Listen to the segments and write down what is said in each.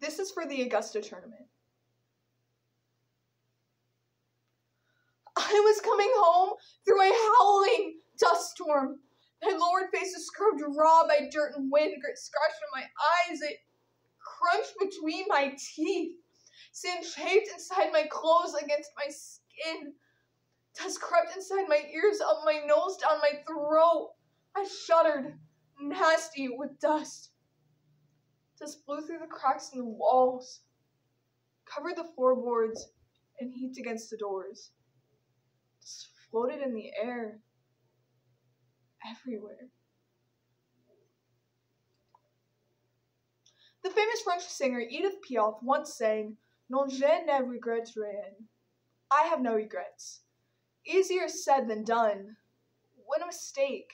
This is for the Augusta tournament. I was coming home through a howling dust storm. My lowered face was scrubbed raw by dirt and wind, grit scratched in my eyes. It crunched between my teeth. Sand chafed inside my clothes against my skin. Dust crept inside my ears, up my nose, down my throat. I shuddered, nasty with dust. Dust blew through the cracks in the walls, covered the floorboards, and heaped against the doors. Dust floated in the air, everywhere. The famous French singer Edith Piaf once sang, Non je ne regrette rien. I have no regrets. Easier said than done. When a mistake,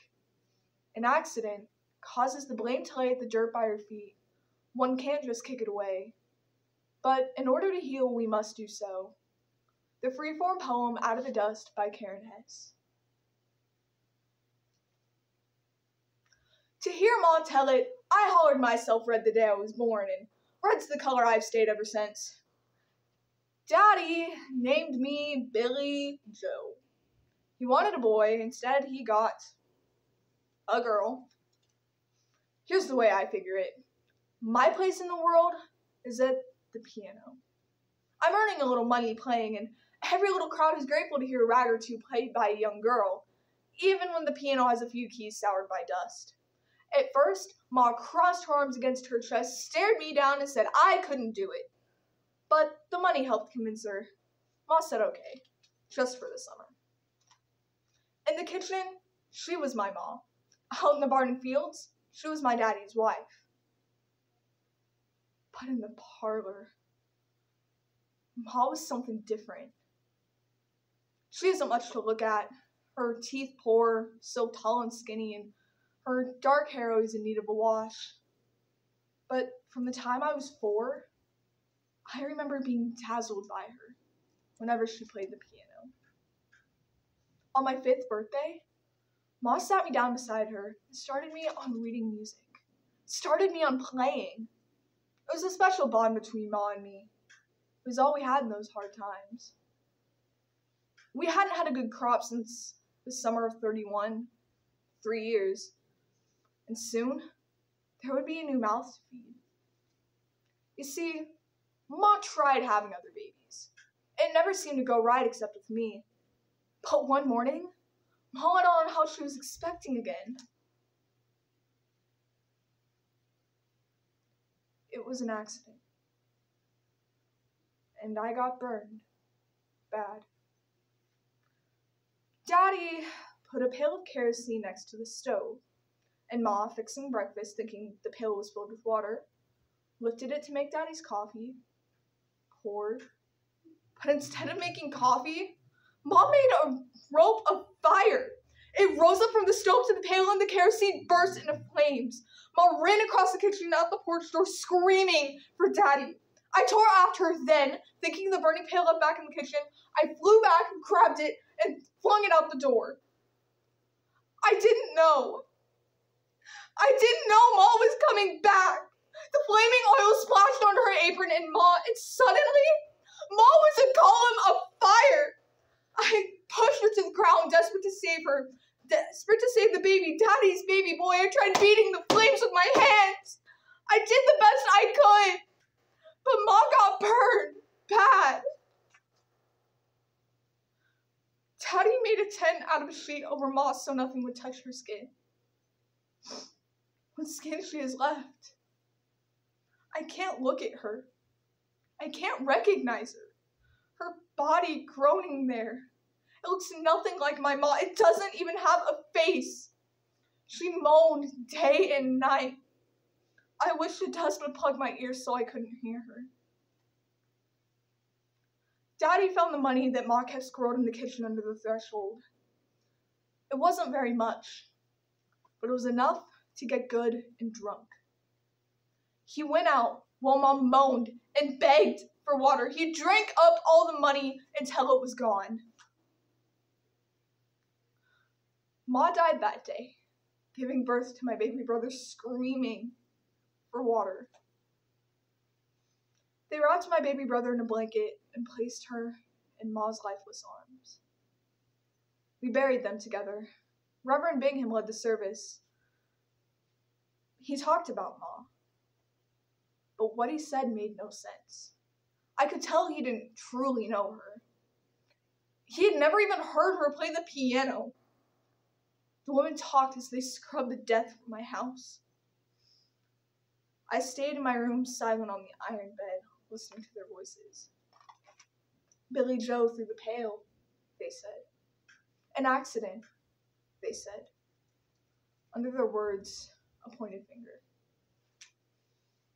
an accident, causes the blame to lay at the dirt by your feet, one can't just kick it away. But in order to heal, we must do so. The freeform poem Out of the Dust by Karen Hesse. To hear Ma tell it, I hollered myself red the day I was born, and red's the color I've stayed ever since. Daddy named me Billie Jo. He wanted a boy, instead, he got a girl. Here's the way I figure it my place in the world is at the piano. I'm earning a little money playing, and every little crowd is grateful to hear a rag or two played by a young girl, even when the piano has a few keys soured by dust. At first, Ma crossed her arms against her chest, stared me down, and said I couldn't do it. But the money helped convince her. Ma said okay, just for the summer. In the kitchen, she was my ma. Out in the barn and fields, she was my daddy's wife. But in the parlor, Ma was something different. She isn't much to look at. Her teeth poor, so tall and skinny, and her dark hair always in need of a wash. But from the time I was four, I remember being dazzled by her whenever she played the piano. On my fifth birthday, Ma sat me down beside her and started me on reading music, started me on playing. It was a special bond between Ma and me. It was all we had in those hard times. We hadn't had a good crop since the summer of 31, three years, and soon there would be a new mouth to feed. You see, Ma tried having other babies. It never seemed to go right except with me. But one morning, Ma went on how she was expecting again. It was an accident. And I got burned. Bad. Daddy put a pail of kerosene next to the stove, and Ma, fixing breakfast, thinking the pail was filled with water, lifted it to make Daddy's coffee, poured. But instead of making coffee, Mom made a rope of fire. It rose up from the stove to the pail, and the kerosene burst into flames. Mom ran across the kitchen and out the porch door, screaming for Daddy. I tore after her then, thinking the burning pail left back in the kitchen. I flew back, grabbed it, and flung it out the door. I didn't know. I didn't know Ma was coming back. The flaming oil splashed onto her apron and Ma, and suddenly, Ma was a column of fire. I pushed her to the ground, desperate to save her, desperate to save the baby, Daddy's baby boy. I tried beating the flames with my hands. I did the best I could, but Ma got burned bad. Daddy made a tent out of a sheet over moss so nothing would touch her skin. What skin she has left. I can't look at her. I can't recognize her. Her body groaning there. It looks nothing like my mom. It doesn't even have a face. She moaned day and night. I wish the dust would plug my ears so I couldn't hear her. Daddy found the money that Ma kept squirreled in the kitchen under the threshold. It wasn't very much, but it was enough to get good and drunk. He went out while Mom moaned and begged for water. He drank up all the money until it was gone. Ma died that day, giving birth to my baby brother screaming for water. They wrapped my baby brother in a blanket and placed her in Ma's lifeless arms. We buried them together. Reverend Bingham led the service. He talked about Ma, but what he said made no sense. I could tell he didn't truly know her. He had never even heard her play the piano. The women talked as they scrubbed the death from my house. I stayed in my room silent on the iron bed, listening to their voices. Billie Jo threw the pail, they said. An accident, they said. Under their words, a pointed finger.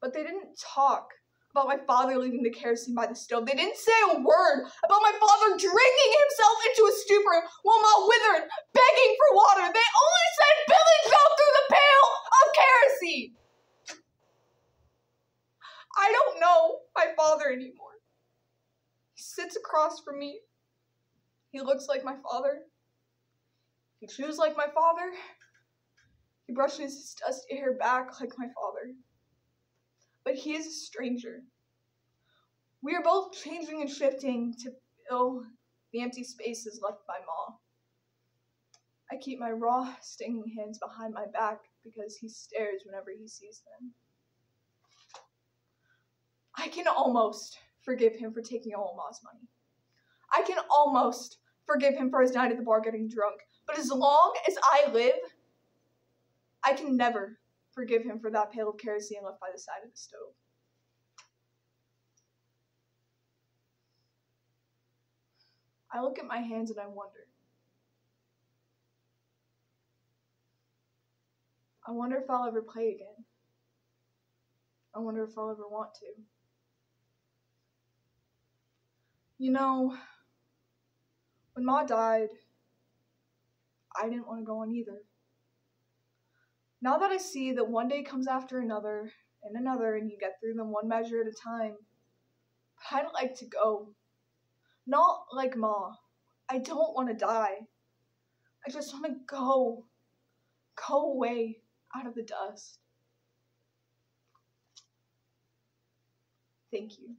But they didn't talk about my father leaving the kerosene by the stove. They didn't say a word about my father drinking himself into a stupor while Ma withered, begging for water. They only said Billie Jo through the pail of kerosene. I don't know my father anymore. He sits across from me. He looks like my father. He chews like my father. He brushes his dusty hair back like my father. But he is a stranger. We are both changing and shifting to fill the empty spaces left by Ma. I keep my raw, stinging hands behind my back because he stares whenever he sees them. I can almost forgive him for taking all Ma's money. I can almost forgive him for his night at the bar getting drunk. But as long as I live, I can never forgive him for that pail of kerosene left by the side of the stove. I look at my hands and I wonder. I wonder if I'll ever play again. I wonder if I'll ever want to. You know, when Ma died, I didn't want to go on either. Now that I see that one day comes after another and another, and you get through them one measure at a time, I'd like to go. Not like Ma. I don't want to die. I just want to go. Go away out of the dust. Thank you.